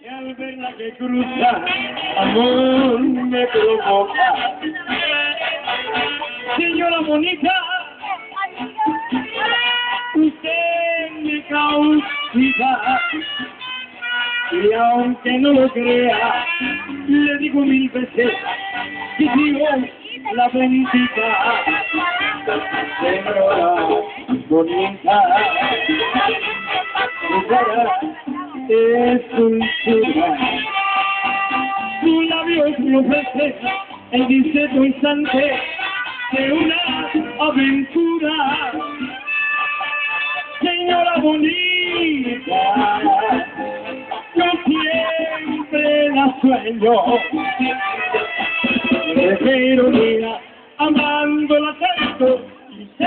Y al verla que cruza, amor me provoca. Señora bonita, usted me cautiva. Y aunque no lo crea, le digo mil veces que sigo la bendita señora bonita. Es dulzura, tus labios me ofrecen el discreto instante de una aventura. Señora bonita, yo siempre la sueño. De ironía, amándola tanto, y usted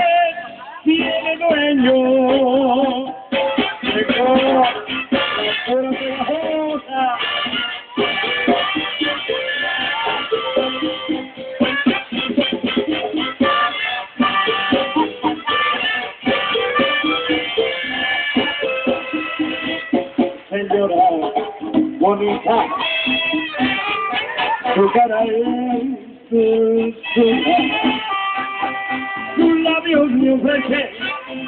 tiene dueño. Señora bonita, tu cara es. Tus labios me ofrecen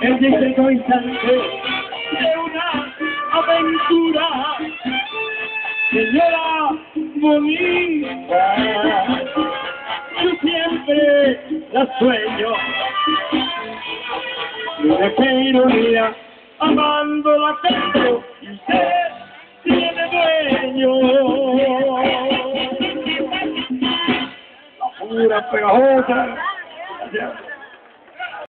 el discreto instante de una aventura. Señora bonita, yo siempre la sueño. Mira qué ironía, amándola tanto, y usted food up for the whole time. Yeah.